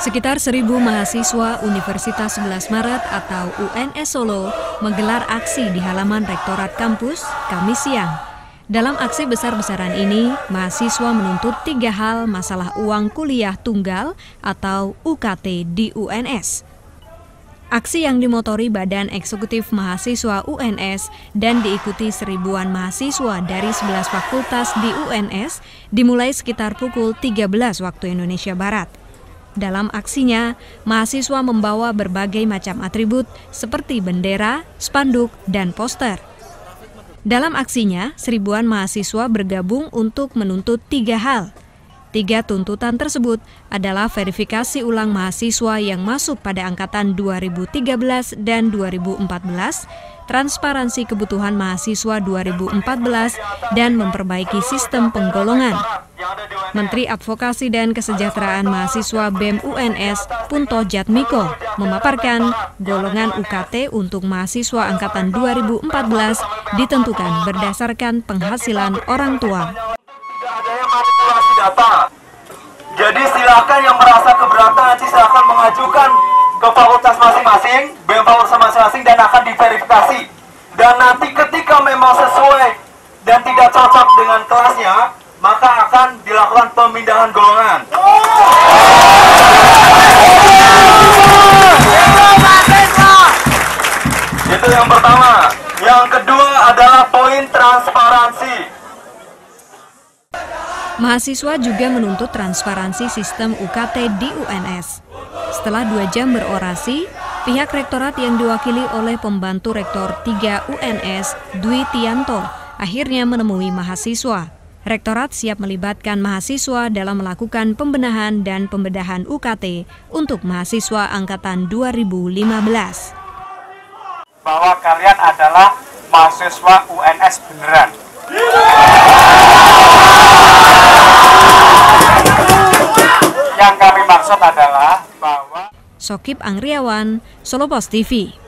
Sekitar seribu mahasiswa Universitas 11 Maret atau UNS Solo menggelar aksi di halaman Rektorat Kampus Kamis siang. Dalam aksi besar-besaran ini, mahasiswa menuntut tiga hal masalah uang kuliah tunggal atau UKT di UNS. Aksi yang dimotori Badan Eksekutif Mahasiswa UNS dan diikuti seribuan mahasiswa dari 11 fakultas di UNS dimulai sekitar pukul 13 waktu Indonesia Barat. Dalam aksinya, mahasiswa membawa berbagai macam atribut seperti bendera, spanduk, dan poster. Dalam aksinya, seribuan mahasiswa bergabung untuk menuntut tiga hal. Tiga tuntutan tersebut adalah verifikasi ulang mahasiswa yang masuk pada angkatan 2013 dan 2014, transparansi kebutuhan mahasiswa 2014, dan memperbaiki sistem penggolongan. Menteri Advokasi dan Kesejahteraan Mahasiswa BEM UNS Punto Jatmiko memaparkan golongan UKT untuk mahasiswa angkatan 2014 ditentukan berdasarkan penghasilan orang tua. Jadi silakan yang merasa keberatan nanti silakan mengajukan ke fakultas masing-masing, BEM fakultas masing-masing dan akan diverifikasi. Dan nanti ketika memang sesuai dan tidak cocok dengan kelasnya, maka akan dilakukan pemindahan golongan. Itu yang pertama. Yang kedua adalah poin transparansi. Mahasiswa juga menuntut transparansi sistem UKT di UNS. Setelah dua jam berorasi, pihak rektorat yang diwakili oleh pembantu rektor 3 UNS, Dwi Tianto, akhirnya menemui mahasiswa. Rektorat siap melibatkan mahasiswa dalam melakukan pembenahan dan pembedahan UKT untuk mahasiswa angkatan 2015. Bahwa kalian adalah mahasiswa UNS beneran. Yang kami maksud adalah bahwa Sokip Angriawan, Solo Pos TV.